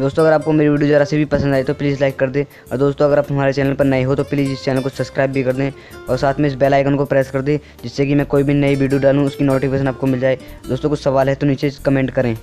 दोस्तों, अगर आपको मेरी वीडियो ज़रा से भी पसंद आए तो प्लीज़ लाइक कर दें। और दोस्तों, अगर आप हमारे चैनल पर नए हो तो प्लीज़ इस चैनल को सब्सक्राइब भी कर दें और साथ में इस बेल आइकन को प्रेस कर दें, जिससे कि मैं कोई भी नई वीडियो डालूँ, उसकी नोटिफिकेशन आपको मिल जाए। दोस्तों, कुछ सवाल है तो नीचे कमेंट करें।